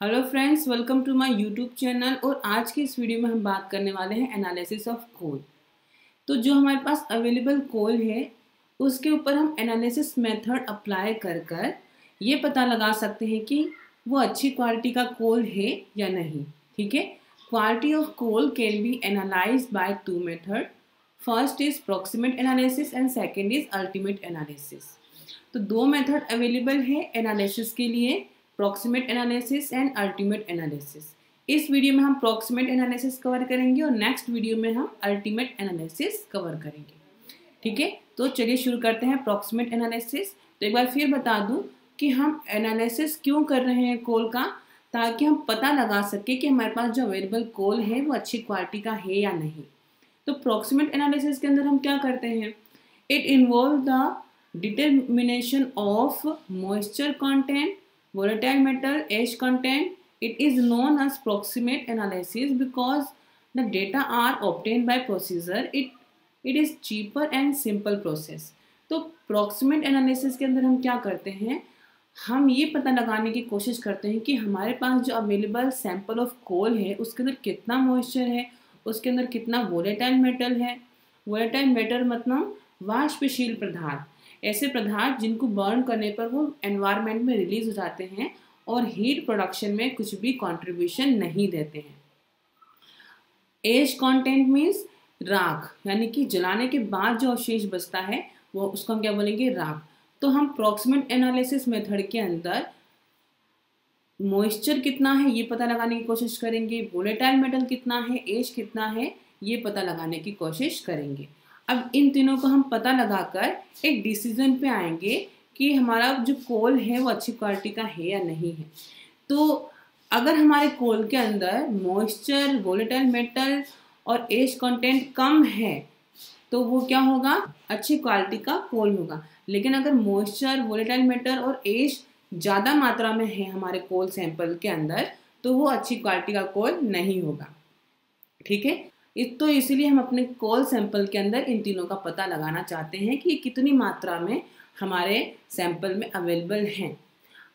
Hello friends welcome to my YouTube channel और आज के इस वीडियो में हम बात करने वाले हैं एनालिसिस ऑफ़ कोल तो जो हमारे पास अवेलेबल कोल है, उसके ऊपर हम एनालिसिस मेथड अप्लाई कर कर ये पता लगा सकते हैं कि वो अच्छी क्वालिटी का कोल है या नहीं, ठीक है? Quality of coal can be analyse by two method first is proximate analysis and second is ultimate analysis तो दो मेथड अवेलेबल है एनालिसिस के लिए. Proximate analysis and ultimate analysis इस वीडियो में हम प्रॉक्सीमेट एनालिसिस कवर करेंगे और नेक्स्ट वीडियो में हम अल्टीमेट एनालिसिस कवर करेंगे। ठीक है? तो चलिए शुरू करते हैं प्रॉक्सीमेट एनालिसिस तो एक बार फिर बता दूँ कि हम एनालिसिस क्यों कर रहे हैं कोल का, ताकि हम पता लगा सके कि हमारे पास जो अवेलेबल कोल है, वो अच्छी क्वालिटी का है या नहीं। तो प्रॉक्सीमेट एनालिसिस के अंदर हम क्या करते हैं? It involve the determination of moisture content volatile metal ash content it is known as proximate analysis because the data are obtained by procedure it it is cheaper and simple process तो proximate analysis के अंदर हम क्या करते हैं हम ये पता लगाने की कोशिश करते हैं कि हमारे पास जो अवेलेबल सैंपल ऑफ़ कोल है उसके अंदर कितना मॉइस्चर है उसके अंदर कितना वोलेटाइल मेटल है वोलेटाइल मेटल मतलब वाष्पशील पदार्थ ऐसे पदार्थ जिनको बर्न करने पर वो एनवायरनमेंट में रिलीज़ हो जाते हैं और हीट प्रोडक्शन में कुछ भी कंट्रीब्यूशन नहीं देते हैं। एज कंटेंट मीन्स राख, यानी कि जलाने के बाद जो अवशेष बचता है, वो उसको हम क्या बोलेंगे? राख। तो हम प्रोक्सीमेट एनालिसिस मेथड के अंदर मॉइस्चर कितना है, ये पता लगाने की कोशिश करेंगे। वोलेटाइल मेटल कितना है एज कितना है, ये पता लगाने की कोशिश करेंगे। अब इन तीनों को हम पता लगाकर एक डिसीज़न पे आएँगे कि हमारा जो कोल है वो अच्छी क्वालिटी का है या नहीं है। तो अगर हमारे कोल के अंदर मॉइस्चर वोलेटाइल मेटल और एज कंटेंट कम है तो वो क्या होगा? अच्छी क्वालिटी का कोल होगा। लेकिन अगर मॉइस्चर वोलेटाइल मेटल और एज ज़्यादा मात्रा में है हमारे कोल सैंपल के अंदर तो वो अच्छी क्वालिटी का कोल नहीं होगा। ठीक है? तो इसीलिए हम अपने कॉल सैंपल के अंदर इन तीनों का पता लगाना चाहते हैं कि कितनी मात्रा में हमारे सैंपल में अवेलेबल हैं।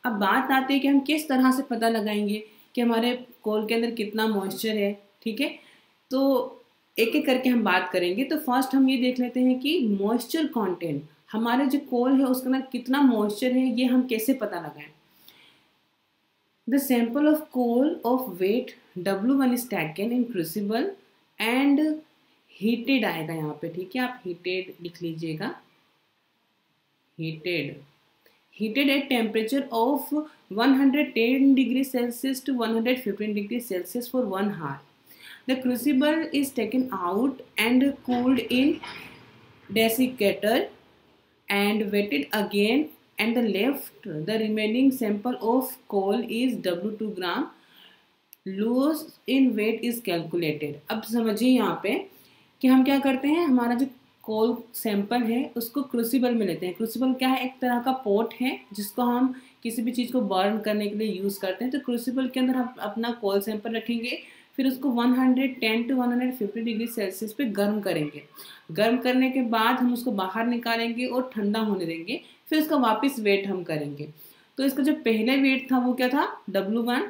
अब बात आती है कि हम किस तरह से पता लगाएँगे कि हमारे कॉल के अंदर कितना मॉइस्चर है, ठीक है? तो एक एक करके हम बात करेंगे। तो फ़र्स्ट हम ये देख लेते हैं कि मॉइस्चर कंटेंट हमारे जो कोल है उसके अंदर कितना मॉइस्चर है, ये हम कैसे पता लगाएँ? The sample of coal of weight W one is taken in crucible and heated आएगा यहाँ पे, ठीक है? आप हीटेड लिख लीजिएगा। Heated heated at temperature of 110 degree Celsius to 115 degree Celsius for one hour the crucible is taken out and cooled in desiccator and wetted again, and the left, the remaining sample of coal is w2 gram. Loss in weight is calculated अब समझिए यहाँ पे कि हम क्या करते हैं, हमारा जो कोल सैंपल है, उसको क्रूसिबल में लेते हैं। क्रूसिबल क्या है? एक तरह का पोट है, जिसको हम किसी भी चीज़ को बर्न करने के लिए यूज़ करते हैं। तो क्रूसिबल के अंदर हम अपना कोल सैंपल रखेंगे, फिर उसको 110 टू 150 डिग्री सेल्सियस पे गर्म करेंगे। गर्म करने के बाद हम उसको बाहर निकालेंगे और ठंडा होने देंगे। फिर उसका वापस वेट हम करेंगे। तो इसका जो पहले वेट था, वो क्या था? डब्लू वन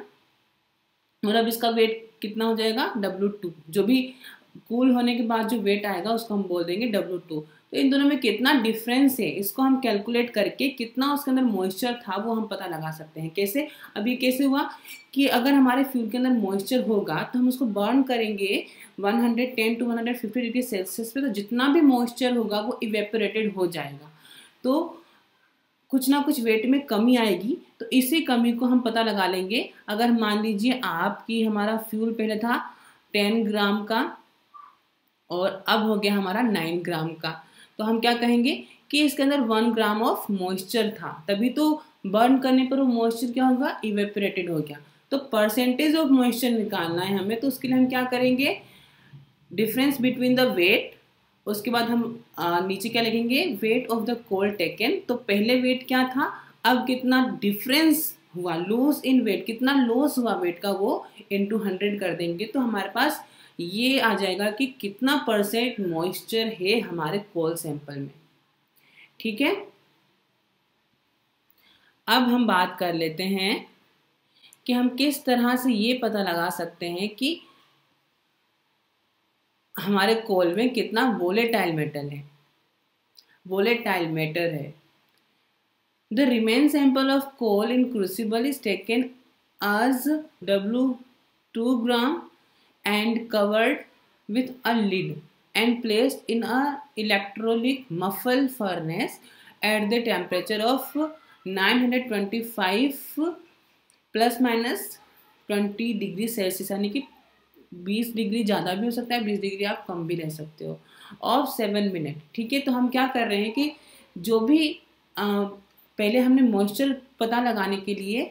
और अब इसका वेट कितना हो जाएगा? डब्लू टू जो भी कूल होने के बाद जो वेट आएगा, उसको हम बोल देंगे डब्लू टू तो इन दोनों में कितना डिफरेंस है, इसको हम कैलकुलेट करके कितना उसके अंदर मॉइस्चर था, वो हम पता लगा सकते हैं। कैसे? अभी कैसे हुआ कि अगर हमारे फ्यूल के अंदर मॉइस्चर होगा तो हम उसको बर्न करेंगे 110 टू 150 डिग्री सेल्सियस पे तो जितना भी मॉइस्चर होगा, वो इवेपोरेटेड हो जाएगा। तो कुछ ना कुछ वेट में कमी आएगी तो इसी कमी को हम पता लगा लेंगे। अगर मान लीजिए आपकी हमारा फ्यूल पहले था टेन ग्राम का और अब हो गया हमारा नाइन ग्राम का तो हम क्या कहेंगे कि इसके अंदर वन ग्राम ऑफ़ मॉइस्चर था। तभी तो बर्न करने पर वो मॉइस्चर क्या होगा? इवेपोरेटेड हो गया। तो परसेंटेज ऑफ़ मॉइस्चर निकालना है हमें तो उसके लिए हम क्या करेंगे? डिफरेंस बिटवीन द वेट उसके बाद हम आ, नीचे क्या लिखेंगे? Weight of the coal taken तो पहले वेट क्या था? अब कितना डिफरेंस हुआ? लॉस इन वेट कितना लॉस हुआ वेट का वो? इंटू हंड्रेड कर देंगे। तो हमारे पास ये आ जाएगा कि कितना परसेंट मॉइस्चर है हमारे कोल सैंपल में। ठीक है? अब हम बात कर लेते हैं कि हम किस तरह से ये पता लगा सकते हैं कि हमारे कोल में कितना वोलेटाइल मेटल है। वोलेटाइल मेटल है। The remain sample of coal in crucible is taken as W two gram and covered with a lid and placed in a electric muffle furnace at the temperature of 925 plus minus 20 degree Celsius यानी कि 20 degree ज़्यादा भी हो सकता है 20 degree आप कम भी रह सकते हो। और सेवन मिनट ठीक है? तो हम क्या कर रहे हैं कि जो भी आ, पहले हमने मॉइस्चर पता लगाने के लिए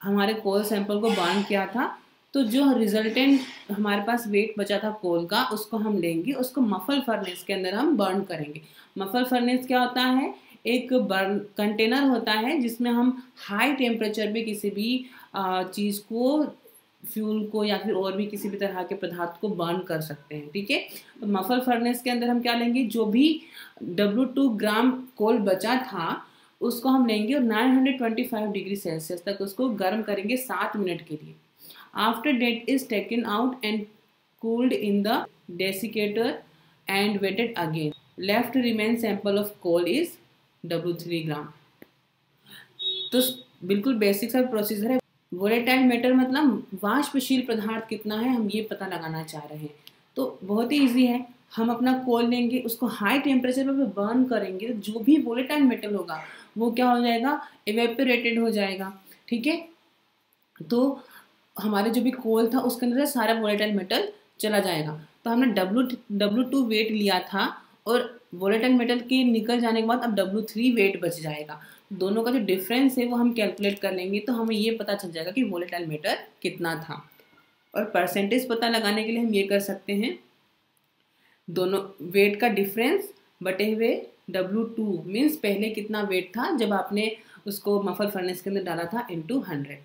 हमारे कोल सैंपल को बर्न किया था तो जो रिजल्टेंट हमारे पास वेट बचा था कोल का उसको हम लेंगे उसको मफल फर्नेस के अंदर हम बर्न करेंगे। मफल फर्नेस क्या होता है? एक बर्न कंटेनर होता है जिसमें हम हाई टेम्परेचर पे किसी भी चीज़ को फ्यूल को या फिर और भी किसी भी तरह के पदार्थ को बर्न कर सकते हैं, ठीक है? तो मफल फर्नेस के अंदर हम क्या लेंगे? जो भी डब्ल्यू टू ग्राम कोल बचा था, उसको हम लेंगे और 925 डिग्री सेल्सियस तक उसको गर्म करेंगे सात मिनट के लिए। After that is taken out and cooled in the desiccator and weighted again left remain sample of coal is W three gram तो बिल्कुल बेसिक सा प्रोसीजर है वोलेटाइल मेटर मतलब वाष्पशील पदार्थ कितना है हम ये पता लगाना चाह रहे हैं। तो बहुत ही ईजी है। हम अपना कोल लेंगे, उसको हाई टेम्परेचर पर बर्न करेंगे तो जो भी वोलेटाइल मेटल होगा, वो क्या हो जाएगा? एवेपोरेटेड हो जाएगा। ठीक है? तो हमारे जो भी कोल था, उसके अंदर सारा वोलेटाइल मेटल चला जाएगा। तो हमने डब्लू डब्लू टू वेट लिया था और वोलेटाइल मेटल के निकल जाने के बाद अब डब्लू थ्री वेट बच जाएगा। दोनों का जो डिफरेंस है, वो हम कैलकुलेट कर लेंगे तो हमें ये पता चल जाएगा कि वोलेटाइल मेटर कितना था। और परसेंटेज पता लगाने के लिए हम ये कर सकते हैं, दोनों वेट का डिफरेंस बटे हुए डब्लू टू मीन्स पहले कितना वेट था, जब आपने उसको मफल फर्नेस के अंदर डाला था इंटू हंड्रेड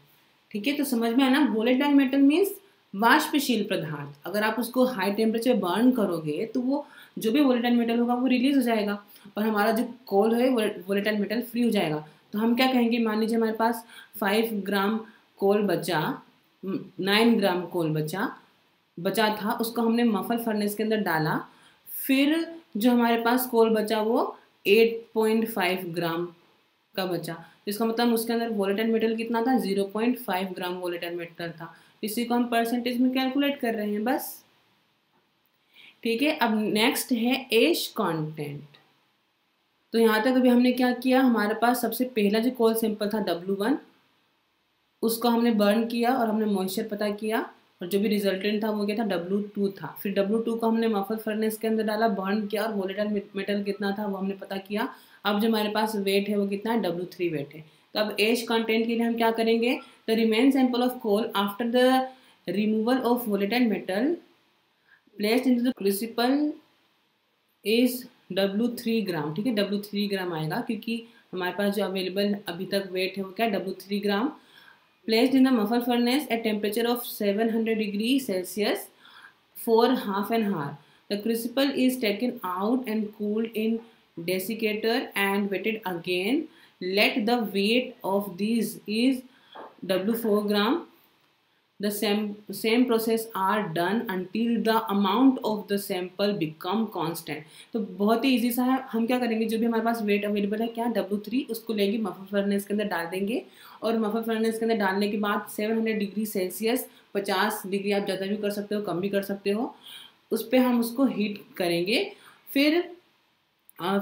ठीक है तो समझ में आना वोलेटाइल मेटल मीन्स वाष्पशील पदार्थ। अगर आप उसको हाई टेम्परेचर बर्न करोगे तो वो जो भी वोलेटाइल मेटल होगा वो रिलीज़ हो जाएगा और हमारा जो कोल है वोलेटाइल मेटल फ्री हो जाएगा। तो हम क्या कहेंगे? मान लीजिए हमारे पास फाइव ग्राम कोल बचा नाइन ग्राम कोल बचा बचा था, उसको हमने मफल फर्नेस के अंदर डाला। फिर जो हमारे पास कोल बचा वो 8.5 ग्राम का बचा। इसका मतलब उसके अंदर वोलेटाइल मेटल कितना था? 0.5 ग्राम वोलेटाइल मेटल था। इसी को हम परसेंटेज में कैलकुलेट कर रहे हैं, बस। ठीक है, अब नेक्स्ट है एश कंटेंट तो यहाँ तक अभी हमने क्या किया? हमारे पास सबसे पहला जो कोल सैंपल था डब्लू वन उसको हमने बर्न किया और हमने मॉइस्चर पता किया और जो भी रिजल्टेंट था वो क्या था? डब्लू टू था। फिर डब्लू टू को हमने मफल फर्नेस के अंदर डाला बर्न किया और वोलेटाइल मेटल कितना था वो हमने पता किया। अब जो हमारे पास वेट है वो कितना है? डब्लू थ्री वेट है। तो अब एज कंटेंट के लिए हम क्या करेंगे? The remain sample of coal after the removal of volatile metal placed in the crucible is W three gram ठीक है? डब्ल्यू थ्री ग्राम आएगा क्योंकि हमारे पास जो अवेलेबल अभी तक वेट है वो क्या? W three gram placed in the muffle furnace at temperature of seven hundred degree Celsius for half an hour the crucible is taken out and cooled in desiccator and weighted again let the weight of this is W four gram the same same process are done until the amount of the sample become constant. तो बहुत ही easy सा है। हम क्या करेंगे? जो भी हमारे पास वेट अवेलेबल है क्या डब्लू थ्री उसको लेंगे मफर फर्नेस के अंदर डाल देंगे। और मफर फर्नेस के अंदर डालने के बाद 700 डिग्री सेल्सियस 50 डिग्री आप ज़्यादा भी कर सकते हो कम भी कर सकते हो। उस पर हम उसको हीट करेंगे। फिर आ,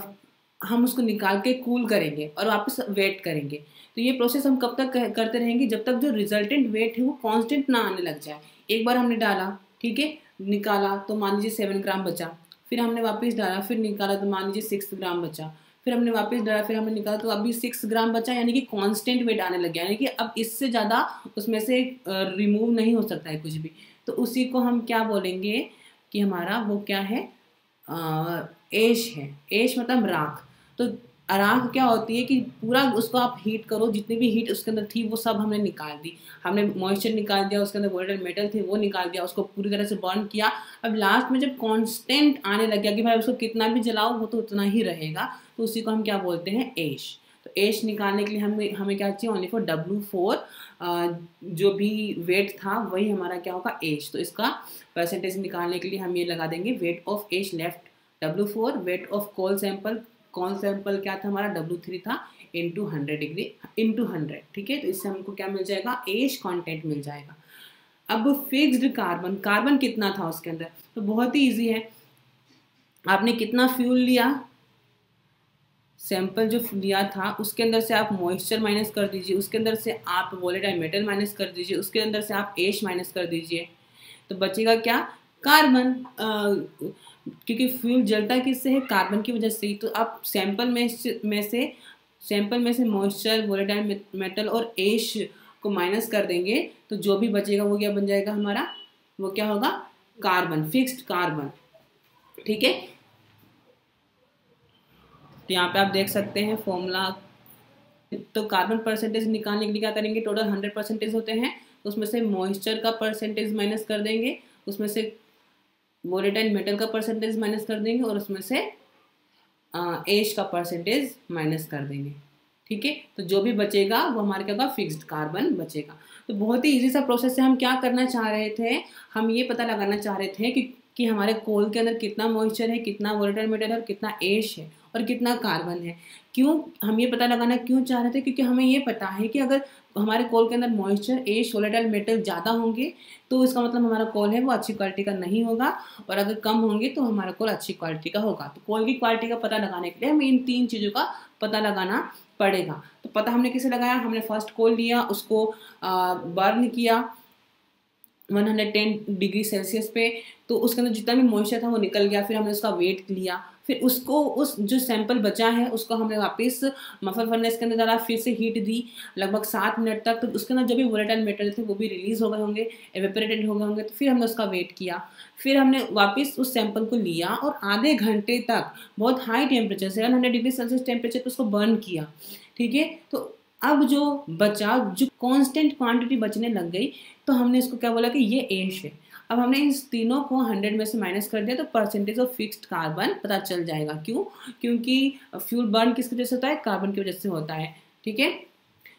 हम उसको निकाल के कूल करेंगे और वापस वेट करेंगे। तो ये प्रोसेस हम कब तक करते रहेंगे? जब तक जो रिजल्टेंट वेट है वो कांस्टेंट ना आने लग जाए। एक बार हमने डाला, ठीक है? निकाला तो मान लीजिए सेवन ग्राम बचा। फिर हमने वापस डाला, फिर निकाला तो मान लीजिए सिक्स ग्राम बचा। फिर हमने वापस डाला, फिर हमने निकाला तो अभी सिक्स ग्राम बचा, यानी कि कांस्टेंट वेट आने लग गया। यानी कि अब इससे ज़्यादा उसमें से रिमूव नहीं हो सकता है कुछ भी। तो उसी को हम क्या बोलेंगे कि हमारा वो क्या है? एश है। एश मतलब राख। तो राख क्या होती है कि पूरा उसको आप हीट करो, जितनी भी हीट उसके अंदर थी, वो सब हमने निकाल दी। हमने मॉइस्चर निकाल दिया, उसके अंदर गोल्डन मेटल थे, वो निकाल दिया, उसको पूरी तरह से बर्न किया। अब लास्ट में जब कॉन्स्टेंट आने लग गया कि भाई उसको कितना भी जलाओ, वो तो उतना ही रहेगा। तो उसी को हम क्या बोलते हैं? एश तो एश निकालने के लिए हमें हमें क्या चाहिए? ओनली फॉर डब्लू फोर जो भी वेट था, वही हमारा क्या होगा? एच तो इसका परसेंटेज निकालने के लिए हम ये लगा देंगे weight of ash left W four weight of coal sample कौन सैंपल क्या था? हमारा डब्लू थ्री था into hundred degree into hundred ठीक है? तो इससे हमको क्या मिल जाएगा? एच कॉन्टेंट मिल जाएगा। अब फिक्स्ड कार्बन कार्बन कितना था उसके अंदर? तो बहुत ही ईजी है। आपने कितना फ्यूल लिया? सैंपल जो लिया था, उसके अंदर से आप मॉइस्चर माइनस कर दीजिए, उसके अंदर से आप वोलेटाइल मेटल माइनस कर दीजिए, उसके अंदर से आप एश माइनस कर दीजिए। तो बचेगा क्या? कार्बन क्योंकि फ्यूल जलता किससे है? कार्बन की वजह से ही। तो आप सैंपल में में से सैंपल में से मॉइस्चर वोलेटाइल मेटल और एश को माइनस कर देंगे तो जो भी बचेगा वो क्या बन जाएगा हमारा? वो क्या होगा? कार्बन फिक्स्ड कार्बन ठीक है? तो यहाँ पे आप देख सकते हैं फॉर्मूला तो कार्बन परसेंटेज निकालने के लिए क्या करेंगे? टोटल हंड्रेड परसेंटेज होते हैं। उसमें से मॉइस्चर का परसेंटेज माइनस कर देंगे। उसमें से वोलेटाइल मेटल का परसेंटेज माइनस कर देंगे और उसमें से एश का परसेंटेज माइनस कर देंगे। ठीक है? तो जो भी बचेगा, वो हमारे क्या होगा? फिक्स्ड कार्बन बचेगा। तो बहुत ही इजी सा प्रोसेस से हम क्या करना चाह रहे थे? हम ये पता लगाना चाह रहे थे कि कि हमारे कोल के अंदर कितना मॉइस्चर है, कितना वोलेटाइल मेटल है और कितना एश है और कितना कार्बन है। क्यों? हम ये पता लगाना क्यों चाह रहे थे? क्योंकि हमें ये पता है कि अगर हमारे कॉल के अंदर मॉइस्चर एज सोलेटाइल मेटल ज़्यादा होंगे तो इसका मतलब हमारा कॉल है वो अच्छी क्वालिटी का नहीं होगा, और अगर कम होंगे तो हमारा कॉल अच्छी क्वालिटी का होगा। तो कॉल की क्वालिटी का पता लगाने के लिए हमें इन तीन चीज़ों का पता लगाना पड़ेगा। तो पता हमने किसे लगाया? हमने फ़र्स्ट कॉल लिया, उसको बर्न किया 110 डिग्री सेल्सियस पे तो उसके अंदर जितना भी मॉइस्चर था वो निकल गया, फिर हमने उसका वेट लिया। फिर उसको, उस जो सैंपल बचा है, उसको हमने वापस मफर फर्नेस के अंदर डाला, फिर से हीट दी, लगभग सात मिनट तक। तो उसके अंदर जो भी वोलेटाइल मेटल थे, वो भी रिलीज़ हो गए होंगे एवेपरेटेड हो गए होंगे तो फिर हमने उसका वेट किया। फिर हमने वापस उस सैंपल को लिया और आधे घंटे तक बहुत high temperature seven hundred degree Celsius temperature पर उसको बर्न किया। ठीक है? तो अब जो बचा जो कांस्टेंट क्वांटिटी बचने लग गई तो हमने इसको क्या बोला कि ये एश है। अब हमने इस तीनों को हंड्रेड में से माइनस कर दिया तो परसेंटेज ऑफ़ फिक्स्ड कार्बन पता चल जाएगा। क्यों? क्योंकि फ्यूल बर्न किसकी वजह से होता है? कार्बन की वजह से होता है। ठीक है?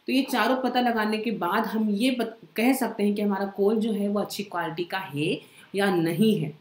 तो ये चारों पता लगाने के बाद हम ये कह सकते हैं कि हमारा कोल जो है वो अच्छी क्वालिटी का है या नहीं है।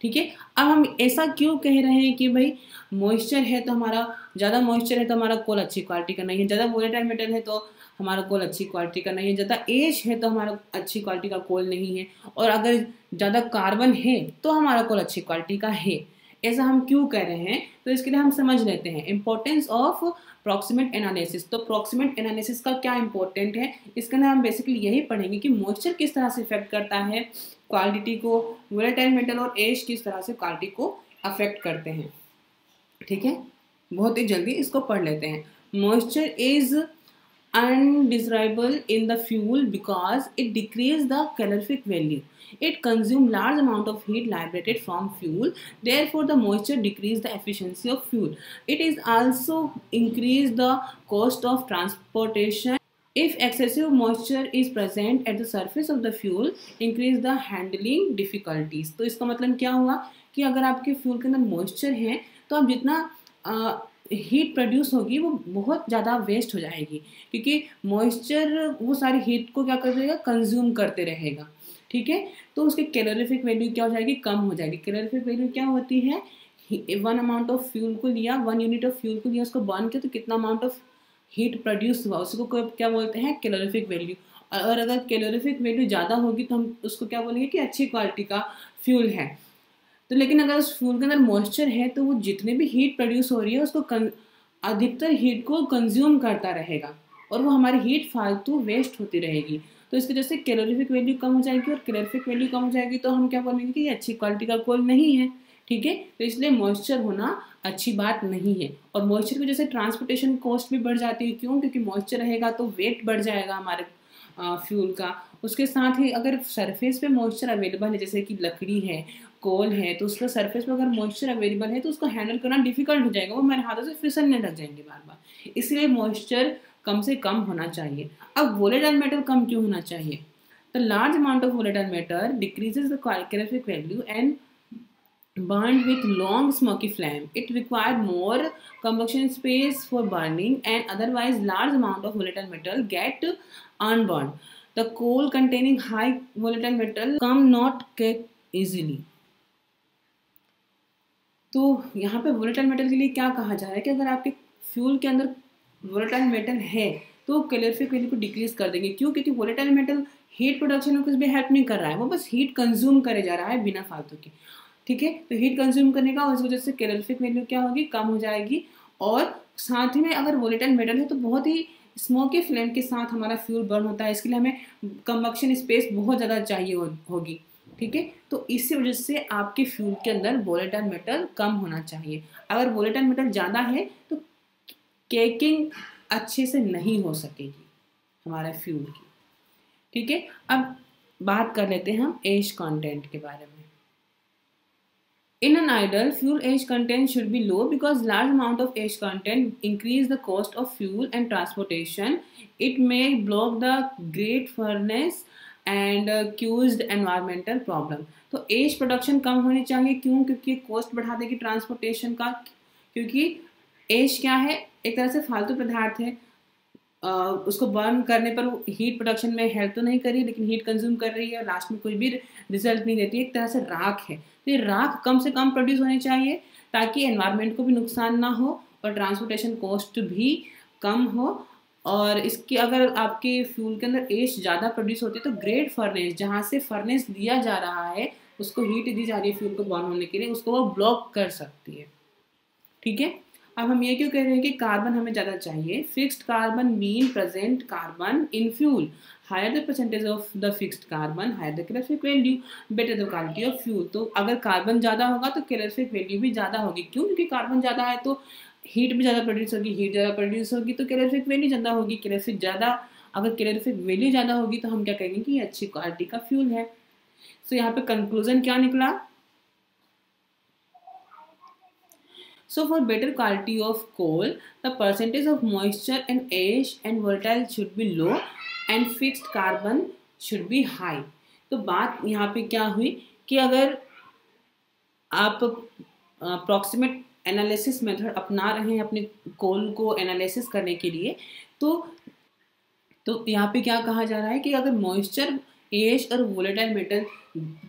ठीक है? अब हम ऐसा क्यों कह रहे हैं कि भाई मॉइस्चर है तो हमारा, ज़्यादा मॉइस्चर है तो हमारा कोल अच्छी क्वालिटी का नहीं है, ज़्यादा वोलेटाइल मेटल है तो हमारा कोल अच्छी क्वालिटी का नहीं है, ज़्यादा एज है तो हमारा अच्छी क्वालिटी का कोल नहीं है, और अगर ज़्यादा कार्बन है तो हमारा कोल अच्छी क्वालिटी का है। ऐसा हम क्यों कह रहे हैं? तो इसके लिए हम समझ लेते हैं। इंपॉर्टेंस ऑफ़ प्रॉक्सीमेट एनालिसिस तो प्रॉक्सीमेट एनालिसिस का क्या इंपॉर्टेंट है? इसके अंदर हम बेसिकली यही पढ़ेंगे कि मॉइस्चर किस तरह से इफ़ेक्ट करता है क्वालिटी को वोलेटाइल मेटल और एज किस तरह से क्वालिटी को अफेक्ट करते हैं। ठीक है? बहुत ही जल्दी इसको पढ़ लेते हैं। Moisture is undesirable in the fuel because it decreases the calorific value. It consumes large amount of heat liberated from fuel. Therefore, the moisture decreases the efficiency of fuel. It is also increase the cost of transportation. If excessive moisture is present at the surface of the fuel, increase the handling difficulties. तो इसका मतलब क्या हुआ कि अगर आपके fuel के अंदर मॉइस्चर है तो आप जितना हीट प्रोड्यूस होगी, वो बहुत ज़्यादा वेस्ट हो जाएगी। क्योंकि मॉइस्चर वो सारी हीट को क्या कर देगा? कंज्यूम करते रहेगा। ठीक है? तो उसकी कैलोरीफिक वैल्यू क्या हो जाएगी? कम हो जाएगी। कैलोरीफिक वैल्यू क्या होती है? वन अमाउंट ऑफ़ फ्यूल को लिया वन यूनिट ऑफ़ फ्यूल को लिया, उसको बर्न किया तो कितना अमाउंट ऑफ़ हीट प्रोड्यूस हुआ? उसको क्या बोलते हैं? कैलोरीफिक वैल्यू और अगर कैलोरीफिक वैल्यू ज़्यादा होगी तो हम उसको क्या बोलेंगे कि अच्छी क्वालिटी का फ्यूल है। तो लेकिन अगर उस फूल के अंदर मॉइस्चर है तो वो जितने भी हीट प्रोड्यूस हो रही है, उसको अधिकतर हीट को कंज्यूम करता रहेगा और वो हमारी हीट फालतू वेस्ट होती रहेगी। तो इसकी वजह से कैलोरीफिक वैल्यू कम हो जाएगी और कैलोरीफिक वैल्यू कम हो जाएगी तो हम क्या बोलेंगे कि ये अच्छी क्वालिटी का कोल नहीं है, ठीक है? तो इसलिए मॉइस्चर होना अच्छी बात नहीं है। और मॉइस्चर की वजह से ट्रांसपोर्टेशन कॉस्ट भी बढ़ जाती है। क्यों? क्योंकि मॉइस्चर रहेगा तो वेट बढ़ जाएगा हमारे फ्यूल का। उसके साथ ही अगर सरफेस पे मॉइस्चर अवेलेबल है, जैसे कि लकड़ी है कोन है तो उसका सरफेस पर अगर मॉइस्चर अवेलेबल है तो उसको हैंडल करना डिफ़िकल्ट हो जाएगा, वो मेरे हाथों से फिसलने लग जाएँगे बार बार इसलिए मॉइस्चर कम से कम होना चाहिए। अब वोलेटाइल मेटल कम क्यों होना चाहिए? The large amount of volatile metal decreases दैलिक and burn with long smoky flame it require more combustion space for burning and otherwise large amount of volatile metal get unburn the coal containing high volatile metal come not के easily तो यहाँ पे volatile metal के लिए क्या कहा जा रहा है कि अगर आपके फ्यूल के अंदर वोलेटाइल मेटल है तो कैलोरीफिक वैल्यू को डिक्रीज कर देंगे। क्यों? क्योंकि वोलेटाइल मेटल हीट प्रोडक्शन में कुछ भी हेल्प नहीं कर रहा है। वो बस हीट कंज्यूम करे जा रहा है बिना फालतू के। ठीक है? तो हीट कंज्यूम करने का उस वजह से कैलोरीफिक वैल्यू क्या होगी? कम हो जाएगी। और साथ ही में अगर वोलेटाइल मेटल है तो बहुत ही स्मोकी फ्लेम के साथ हमारा फ्यूल बर्न होता है। इसके लिए हमें कम्बक्शन स्पेस बहुत ज़्यादा चाहिए होगी। ठीक है? तो इसी वजह से आपके फ्यूल के अंदर वोलेटाइल मेटल कम होना चाहिए। अगर वोलेटाइल मेटल ज़्यादा है तो केकिंग अच्छे से नहीं हो सकेगी हमारे फ्यूल की। ठीक है? अब बात कर लेते हैं हम एज कंटेंट के बारे में। In an ideal fuel ash content should be low because large amount of ash content increase the cost of fuel and transportation it may block the grate furnace and cause environmental problem तो ash production कम होनी चाहिए, क्यों? क्योंकि cost बढ़ा देगी transportation का। क्योंकि एज क्या है? एक तरह से फालतू पदार्थ है। उसको बर्न करने पर हीट प्रोडक्शन में हेल्प तो नहीं कर रही लेकिन हीट कंज्यूम कर रही है और लास्ट में कोई भी रिज़ल्ट नहीं देती। एक तरह से राख है। तो ये राख कम से कम प्रोड्यूस होनी चाहिए, ताकि एनवायरनमेंट को भी नुकसान ना हो और ट्रांसपोर्टेशन कॉस्ट भी कम हो। और इसकी अगर आपके फ्यूल के अंदर एश ज़्यादा प्रोड्यूस होती है तो ग्रेट फर्नेस जहाँ से फर्नेस दिया जा रहा है, उसको हीट दी जा रही है फ्यूल को बर्न होने के लिए, उसको वो ब्लॉक कर सकती है। ठीक है? अब हम ये क्यों कह रहे हैं कि कार्बन हमें ज़्यादा चाहिए? Fixed carbon mean present carbon in fuel higher the percentage of the fixed carbon higher the calorific value better the quality of fuel तो अगर कार्बन ज़्यादा होगा तो कैलोरिफिक वैल्यू भी ज़्यादा होगी। क्यों? क्योंकि कार्बन ज़्यादा है तो हीट भी ज़्यादा प्रोड्यूस होगी हीट ज़्यादा प्रोड्यूस होगी तो कैलोरिफिक वैल्यू ज़्यादा होगी। कैलोरिफिक ज़्यादा अगर कैलोरिफिक वैल्यू ज़्यादा होगी तो हम क्या कहेंगे कि ये अच्छी क्वालिटी का फ्यूल है। सो so, यहाँ पे कंक्लूजन क्या निकला? So for better quality of coal, the percentage of moisture and ash and volatile should be low and fixed carbon should be high. तो बात यहाँ पे क्या हुई कि अगर आप अप्रॉक्सीमेट एनालिसिस मेथड अपना रहे हैं अपने कोल को एनालिसिस करने के लिए तो तो यहाँ पे क्या कहा जा रहा है कि अगर मॉइस्चर एश और वोलेटाइल मेटल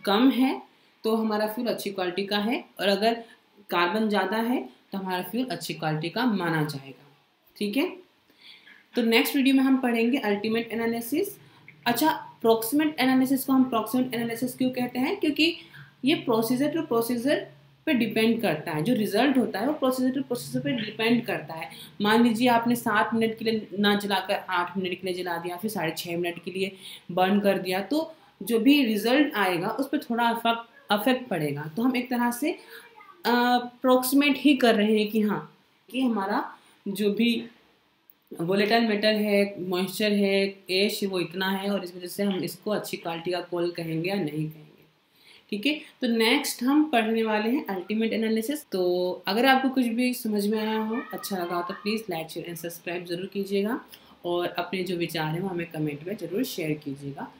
कम है तो हमारा फ्यूल अच्छी क्वालिटी का है, और अगर कार्बन ज़्यादा है तो हमारा फ्यूल अच्छी क्वालिटी का माना जाएगा। ठीक है? तो नेक्स्ट वीडियो में हम पढ़ेंगे अल्टीमेट एनालिसिस अच्छा प्रोक्सीमेट एनालिसिस को हम प्रोक्सीमेट एनालिसिस क्यों कहते हैं? क्योंकि ये प्रोसीजर टू प्रोसीजर पे डिपेंड करता है। जो रिज़ल्ट होता है, वो प्रोसेसर टू प्रोसीजर पे डिपेंड करता है। मान लीजिए आपने सात मिनट के लिए ना जलाकर आठ मिनट के लिए जला दिया, फिर साढ़े छः मिनट के लिए बर्न कर दिया तो जो भी रिज़ल्ट आएगा, उस पर थोड़ा अफेक्ट अफेक्ट पड़ेगा। तो हम एक तरह से अप्रोक्सीमेट ही कर रहे हैं कि हाँ कि हमारा जो भी वोलेटाइल मेटल है मॉइस्चर है एश वो इतना है और इस वजह से हम इसको अच्छी क्वालिटी का कोल कहेंगे या नहीं कहेंगे। ठीक है? तो नेक्स्ट हम पढ़ने वाले हैं अल्टीमेट एनालिसिस तो अगर आपको कुछ भी समझ में आया हो अच्छा लगा हो तो please like share and subscribe ज़रूर कीजिएगा और अपने जो विचार हैं वो हमें कमेंट में ज़रूर शेयर कीजिएगा।